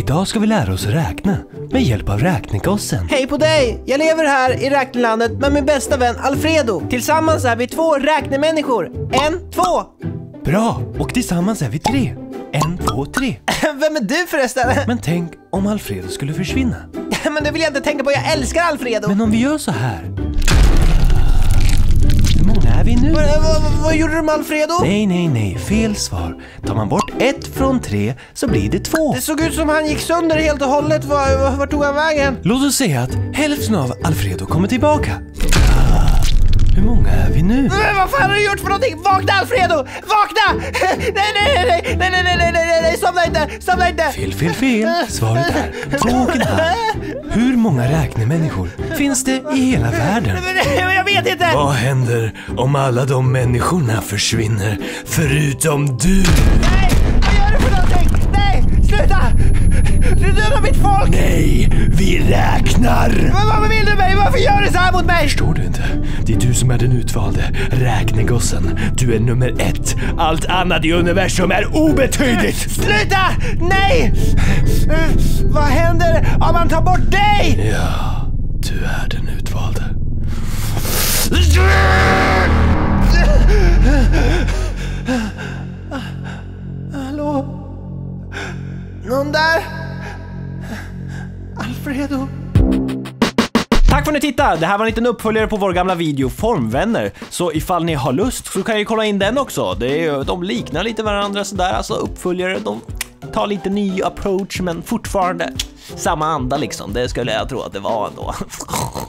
Idag ska vi lära oss räkna med hjälp av räknegossen. Hej på dig! Jag lever här i räknelandet med min bästa vän Alfredo. Tillsammans är vi två räknemänniskor. En, två. Bra! Och tillsammans är vi tre. En, två, tre. Vem är du förresten? Men tänk om Alfredo skulle försvinna. Men det vill jag inte tänka på, jag älskar Alfredo. Men om vi gör så här. Är vi nu? Vad, vad, vad gjorde du med Alfredo? Nej, nej, nej. Fel svar. Tar man bort ett från tre så blir det två. Det såg ut som han gick sönder helt och hållet. Var, var, var tog han vägen? Låt oss säga att hälften av Alfredo kommer tillbaka. Hur många är vi nu? Men vad fan har du gjort för någonting? Vakna Alfredo! Vakna! Nej, nej, nej, nej, nej, nej, nej, nej, nej, nej, somna inte, somna inte! Fel, fel, fel. Svaret är halv. Hur många räknemänniskor finns det i hela världen? Men jag vet inte! Vad händer om alla de människorna försvinner förutom du? Nej, vad gör du för någonting? Nej, sluta! Du dödar mitt folk! Nej, vi räknar! Men vad vill du mig? Varför gör du så här Det är du som är den utvalde, räknegossen. Du är nummer ett. Allt annat i universum är obetydligt! Sluta! Nej! Eh, Vad händer om man tar bort dig? Ja, du är den utvalde. Hallå? Någon där? Alfredo? Tack för att ni tittade! Det här var en liten uppföljare på vår gamla video Formvänner. Så ifall ni har lust så kan ni kolla in den också. Det är, de liknar lite varandra sådär, alltså uppföljare. De tar lite ny approach men fortfarande samma anda liksom. Det skulle jag tro att det var ändå.